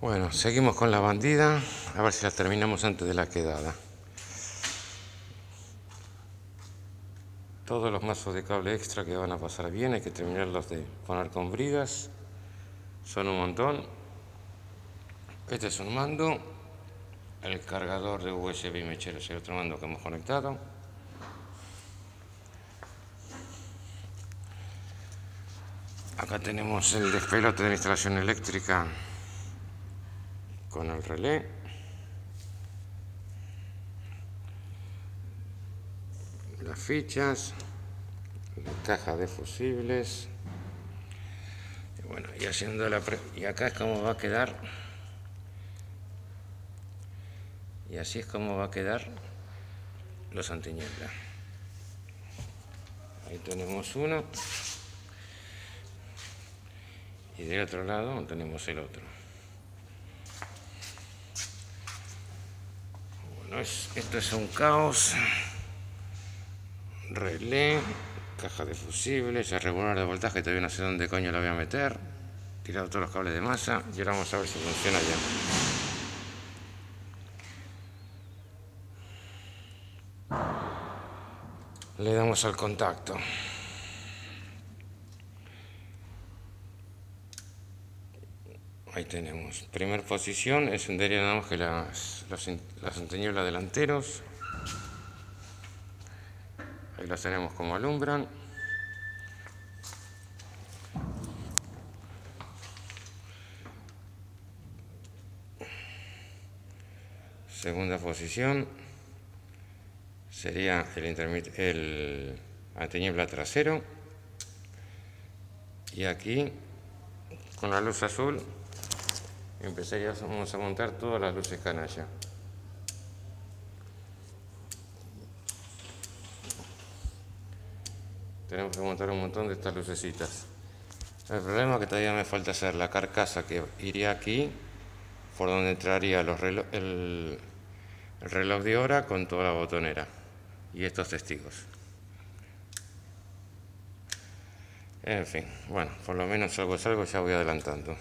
Bueno, seguimos con la bandida, a ver si la terminamos antes de la quedada. Todos los mazos de cable extra que van a pasar bien, hay que terminarlos de poner con bridas. Son un montón. Este es un mando, el cargador de USB mechero es el otro mando que hemos conectado. Acá tenemos el despelote de la instalación eléctrica con el relé. Las fichas, la caja de fusibles. Y bueno, y haciendo la y acá es como va a quedar. Y así es como va a quedar los antiniebla. Ahí tenemos uno y del otro lado tenemos el otro. Bueno, esto es un caos. Relé, caja de fusibles, el regulador de voltaje, todavía no sé dónde coño la voy a meter. Tirado todos los cables de masa y ahora vamos a ver si funciona ya. Le damos al contacto. Ahí tenemos. Primera posición, encenderíamos que las, las, las delanteros. Ahí las tenemos como alumbran. Segunda posición sería el, el anteniebla trasero. Y aquí, con la luz azul, empezaríamos a montar todas las luces canalla. Tenemos que montar un montón de estas lucecitas. El problema es que todavía me falta hacer la carcasa que iría aquí, por donde entraría el, el reloj de hora con toda la botonera y estos testigos. En fin, bueno, por lo menos algo es algo, ya voy adelantando.